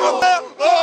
Vamos!